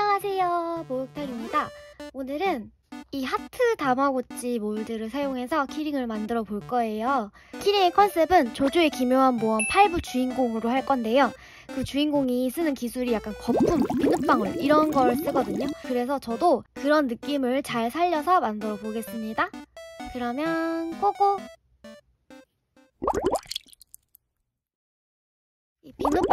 안녕하세요. 목욕탕입니다. 오늘은 이 하트 다마고치 몰드를 사용해서 키링을 만들어 볼 거예요. 키링의 컨셉은 조조의 기묘한 모험 8부 주인공으로 할 건데요. 그 주인공이 쓰는 기술이 약간 거품, 비눗방울 이런 걸 쓰거든요. 그래서 저도 그런 느낌을 잘 살려서 만들어 보겠습니다. 그러면 고고!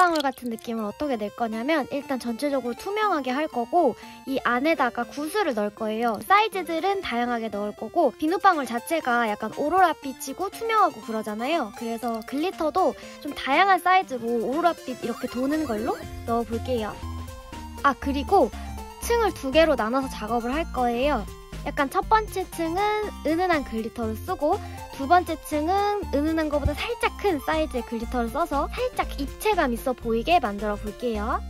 이 비눗방울 같은 느낌을 어떻게 낼 거냐면 일단 전체적으로 투명하게 할 거고 이 안에다가 구슬을 넣을 거예요. 사이즈들은 다양하게 넣을 거고 비눗방울 자체가 약간 오로라 빛이고 투명하고 그러잖아요. 그래서 glitter도 좀 다양한 사이즈로 오로라 빛 이렇게 도는 걸로 넣어볼게요. 아 그리고 층을 두 개로 나눠서 작업을 할 거예요. 약간 첫 번째 층은 은은한 glitter를 쓰고 두 번째 층은 은은한 것보다 살짝 큰 사이즈의 glitter를 써서 살짝 입체감 있어 보이게 만들어 볼게요.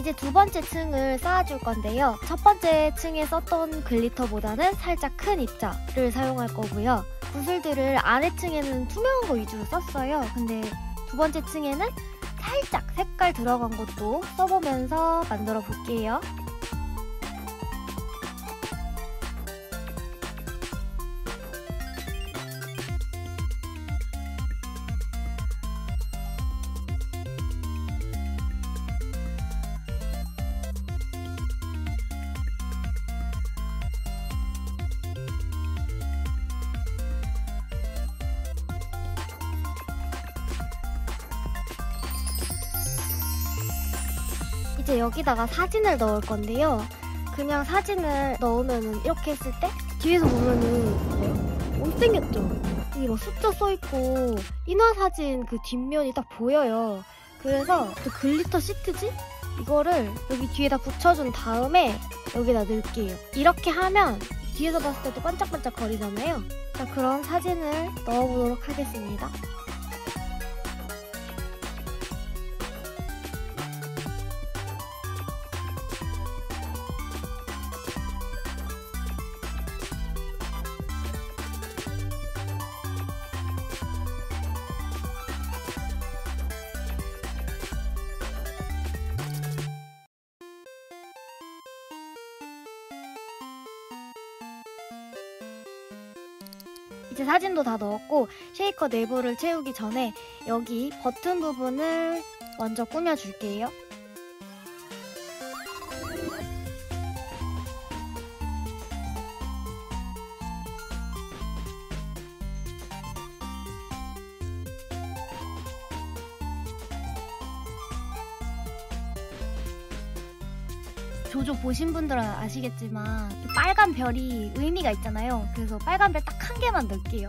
이제 두 번째 층을 쌓아줄 건데요. 첫 번째 층에 썼던 글리터보다는 살짝 큰 입자를 사용할 거고요. 구슬들을 아래 층에는 투명한 거 위주로 썼어요. 근데 두 번째 층에는 살짝 색깔 들어간 것도 써보면서 만들어 볼게요. 이제 여기다가 사진을 넣을 건데요. 그냥 사진을 넣으면 이렇게 했을 때 뒤에서 보면은 못생겼죠? 여기 뭐 숫자 써있고 인화 사진 그 뒷면이 딱 보여요. 그래서 또 glitter 시트지? 이거를 여기 뒤에다 붙여준 다음에 여기다 넣을게요. 이렇게 하면 뒤에서 봤을 때도 반짝반짝 거리잖아요. 자, 그럼 사진을 넣어보도록 하겠습니다. 이제 사진도 다 넣었고 쉐이커 내부를 채우기 전에 여기 버튼 부분을 먼저 꾸며줄게요. 조조 보신 분들은 아시겠지만 그 빨간 별이 의미가 있잖아요. 그래서 빨간 별 딱 한 개만 넣을게요.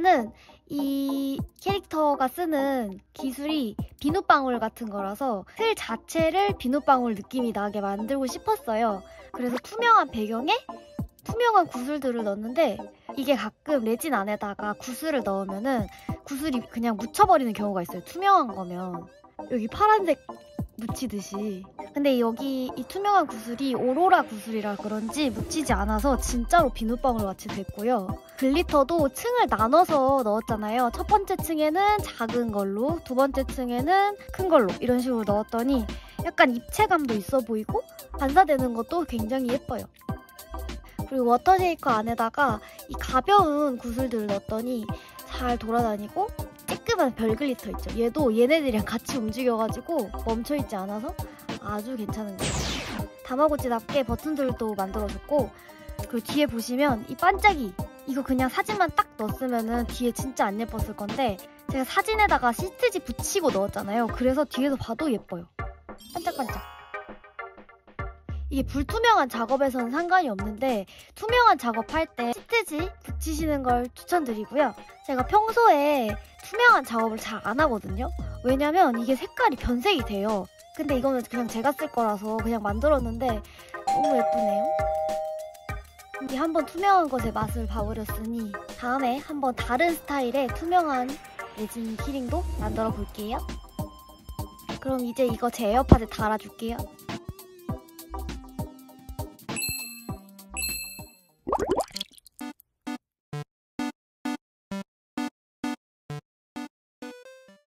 일단은 이 캐릭터가 쓰는 기술이 비눗방울 같은 거라서 틀 자체를 비눗방울 느낌이 나게 만들고 싶었어요. 그래서 투명한 배경에 투명한 구슬들을 넣었는데 이게 가끔 레진 안에다가 구슬을 넣으면은 구슬이 그냥 묻혀버리는 경우가 있어요. 투명한 거면. 여기 파란색 묻히듯이. 근데 여기 이 투명한 구슬이 오로라 구슬이라 그런지 묻히지 않아서 진짜로 비눗방울 같이 됐고요. glitter도 층을 나눠서 넣었잖아요. 첫 번째 층에는 작은 걸로, 두 번째 층에는 큰 걸로 이런 식으로 넣었더니 약간 입체감도 있어 보이고 반사되는 것도 굉장히 예뻐요. 그리고 water shaker 안에다가 이 가벼운 구슬들을 넣었더니 잘 돌아다니고 쬐끄만 별 glitter 있죠. 얘도 얘네들이랑 같이 움직여가지고 멈춰있지 않아서 아주 괜찮은 거예요. 다마고치답게 버튼들도 만들어줬고 그리고 뒤에 보시면 이 반짝이 이거 그냥 사진만 딱 넣었으면은 뒤에 진짜 안 예뻤을 건데 제가 사진에다가 시트지 붙이고 넣었잖아요. 그래서 뒤에서 봐도 예뻐요. 반짝반짝. 이게 불투명한 작업에서는 상관이 없는데 투명한 작업할 때 시트지 붙이시는 걸 추천드리고요. 제가 평소에 투명한 작업을 잘 안 하거든요. 왜냐면 이게 색깔이 변색이 돼요. 근데 이거는 그냥 제가 쓸 거라서 그냥 만들었는데 너무 예쁘네요. 이제 한번 투명한 것의 맛을 봐버렸으니 다음에 한번 다른 스타일의 투명한 레진 키링도 만들어 볼게요. 그럼 이제 이거 제 에어팟에 달아줄게요.